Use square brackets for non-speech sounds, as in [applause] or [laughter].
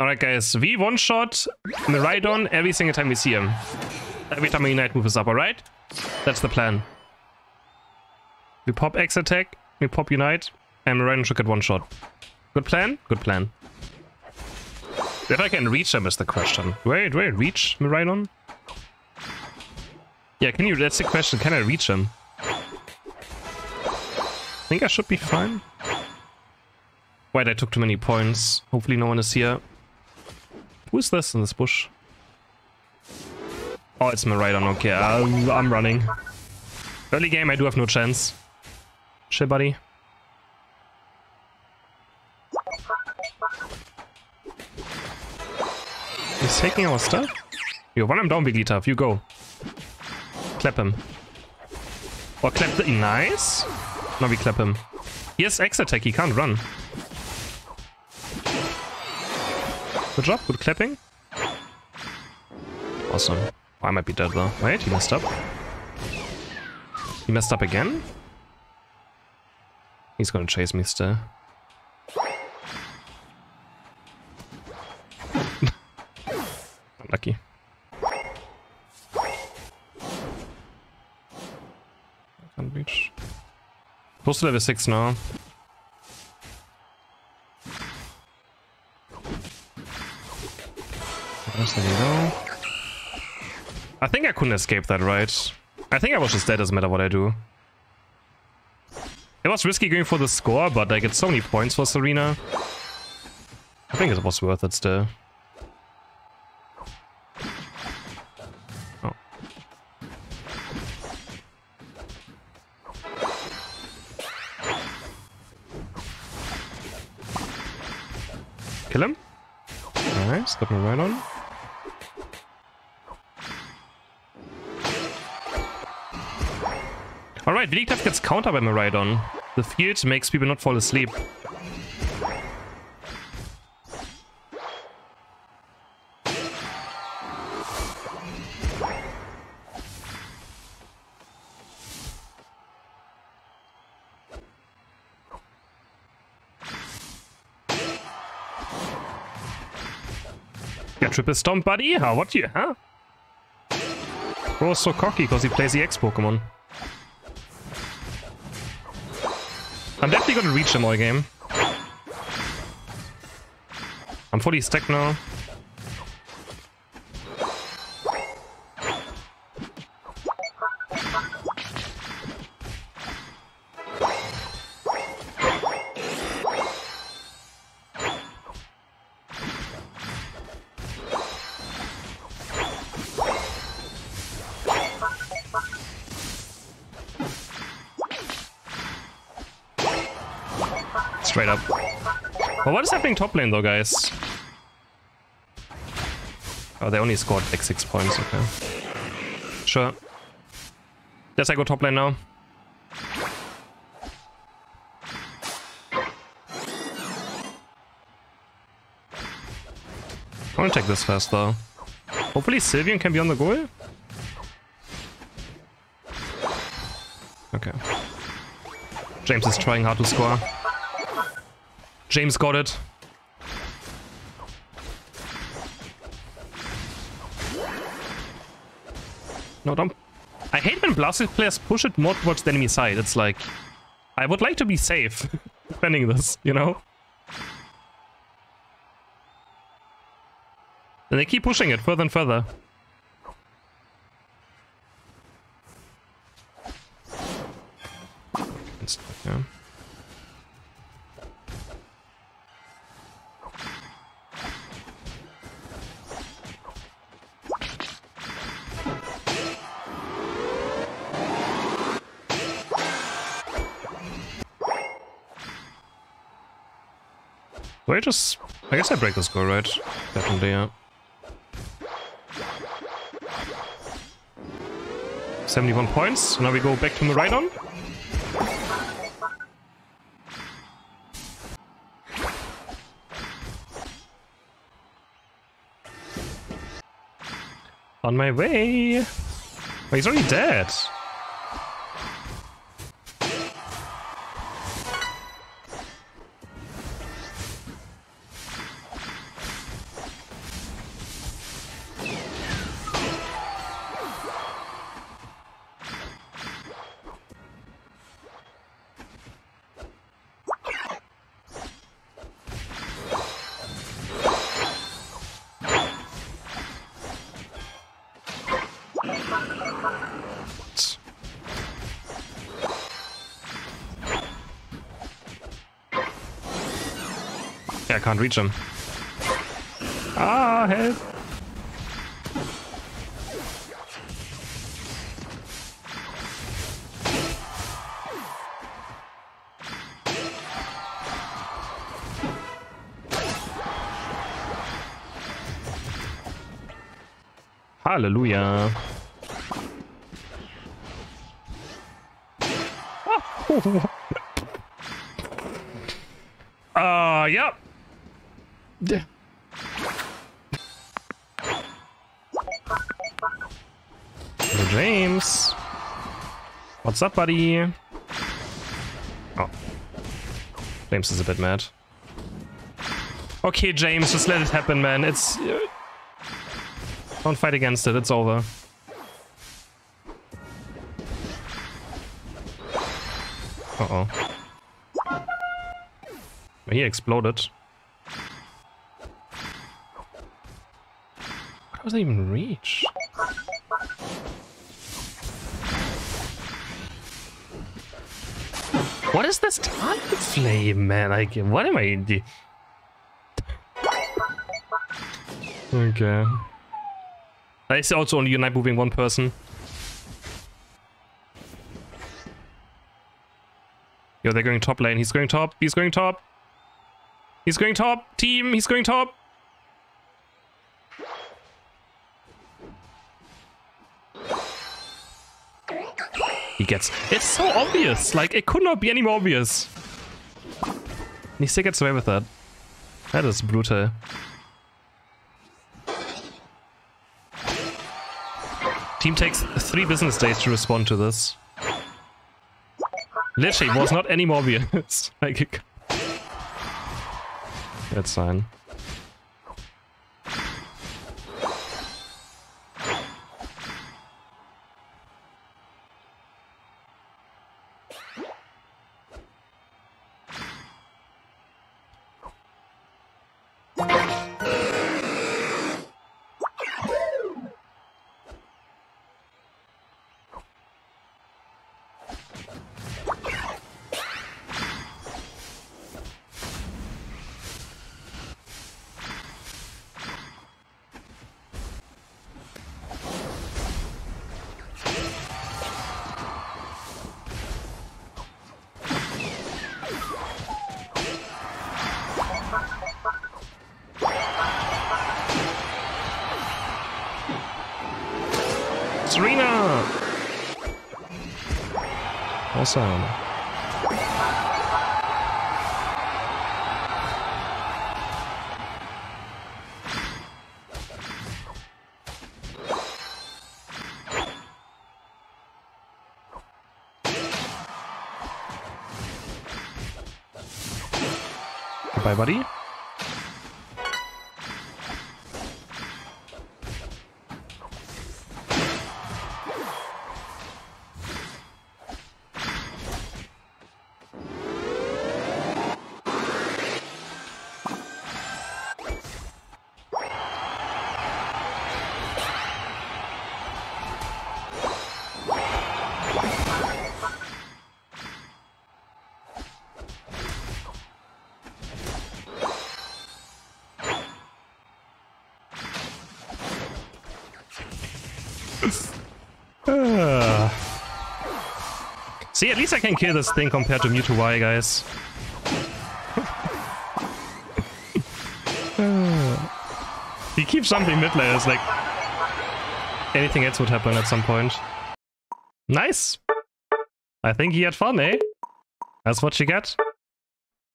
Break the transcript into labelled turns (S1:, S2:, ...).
S1: Alright, guys. We one-shot Miraidon every single time we see him. Every time a Unite move is up, alright? That's the plan. We pop X attack, we pop Unite, and Miraidon should get one shot. Good plan? Good plan. If I can reach him is the question. Wait, wait, reach Miraidon? Yeah, can you, that's the question, can I reach him? I think I should be fine. Wait, I took too many points. Hopefully no one is here. Who is this in this bush? Oh, it's my Miraidon, okay, I'm, I'm running. Early game, I do have no chance. Chill, buddy. He's taking our stuff? Yo, run him down, Wigglytuff, you go. Clap him. Or clap the... Nice! Now we clap him. He has X attack, he can't run. Good job, good clapping. Awesome. Oh, I might be dead though. Wait, he messed up. He messed up again? He's gonna chase me still. [laughs] Unlucky. Can't reach. Close to level 6 now. The? I think I couldn't escape that, right? I think I was just dead, doesn't matter what I do. It was risky going for the score, but I get so many points for Tsareena. I think it was worth it still. Oh. Kill him. Nice, got me right on. Alright, Wigglytuff gets countered by Miraidon. The field makes people not fall asleep. Triple stomp, buddy? How? What you, huh? Bro's so cocky because he plays the X Pokemon. I'm definitely gonna reach him all game. I'm fully stacked now. Up. Well, what is happening top lane though, guys? Oh, they only scored like six points, okay. Sure. Guess I go top lane now. I wanna take this first though. Hopefully Sylveon can be on the goal. Okay. James is trying hard to score. James got it. No, don't... I hate when Blasted players push it more towards the enemy side. It's like... I would like to be safe [laughs] defending this, you know? And they keep pushing it further and further. Do I just... I guess I break the score, right? Definitely, yeah. 71 points. Now we go back to Miraidon. On my way. Oh, he's already dead. Yeah, I can't. Ah, help. Hallelujah. uh, yep. Yeah. James. What's up, buddy? Oh. James is a bit mad. Okay, James, just let it happen, man. It's... Don't fight against it, it's over. Uh-oh. He exploded. How does it even reach? What is this target flame, man? Like, what am I... Okay. I see also only unite moving one person. Yo, they're going top lane. He's going top. He's going top. He's going top. Team, he's going top. He gets... It's so obvious. Like, it could not be any more obvious. And he still gets away with that. That is brutal. Team takes three business days to respond to this. Literally, was not any more obvious. [laughs] like, that's fine. Tsareena! [laughs] Awesome. Goodbye, buddy. See, at least I can kill this thing compared to Mewtwo Y, guys. [laughs] he keeps jumping mid layers, like anything else would happen at some point. Nice! I think he had fun, eh? That's what you get.